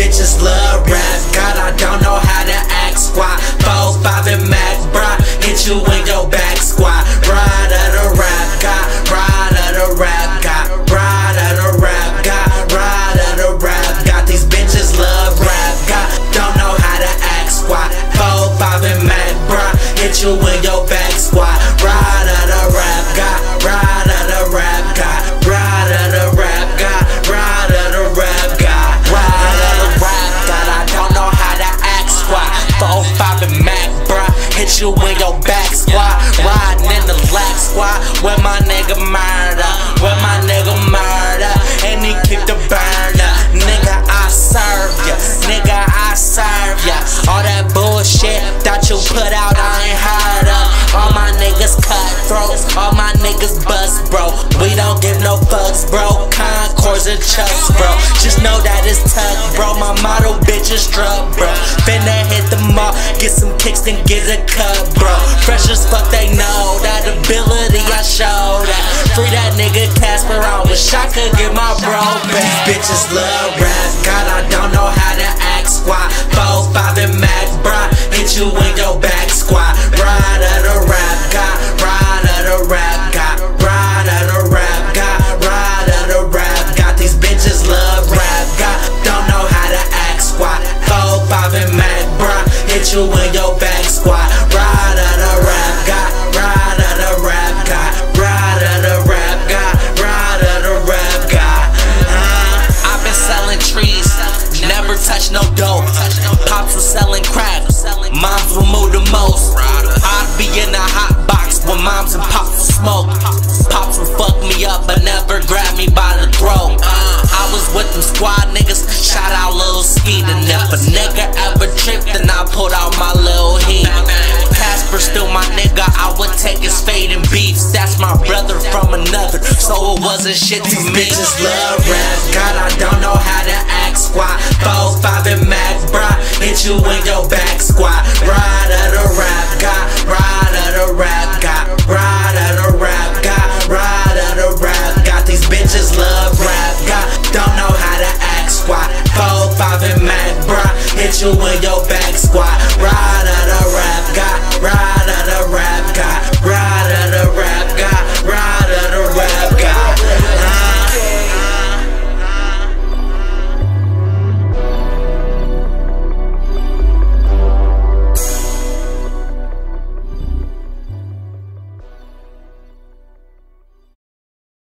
bitches love rap. God, I don't know how to act squat. Four, five, and Mac, bruh. Hit you in your back squat. Ride of the rap, God. Ride of the rap, God. Ride of the rap, God. Ride of the rap, God. These bitches love rap, God. Don't know how to act squat. Four, five, and Mac, bruh. Hit you in your back squat. Mac, bruh, hit you in your back squat. Riding in the black squad with my nigga murder, with my nigga murder, and he keep the burner. Nigga, I serve ya, nigga, I serve ya. All that bullshit that you put out, I ain't heard of. All my niggas cutthroat, all my niggas bust, bro. We don't give no fucks, bro. Concords and chucks, is struck, bro. Finna hit the mall, get some kicks, then get a cut, bro. Fresh as fuck, they know that ability I show that. Free that nigga Casper, I wish I could get my bro back. These bitches love you in your back squat. Ride of the rap, God, ride of the rap, God, ride of the rap, God, ride of the rap, God. Uh, I've been selling trees, never touch no dope. Pops was selling crack, moms will move the most. I'd be in a hot box when moms and pops would smoke. Pops would fuck me up, but never grab me by the throat. I was with them squad niggas, shout out Lil Skeet, and if a nigga ever tripped, then I pulled out my little heat. Casper still my nigga, I would take his fade and beefs. That's my brother from another, so it wasn't shit to me. Bitches love rap, God, I don't know how to act squat. Four, five, and Mac, bruh, hit you in and you in your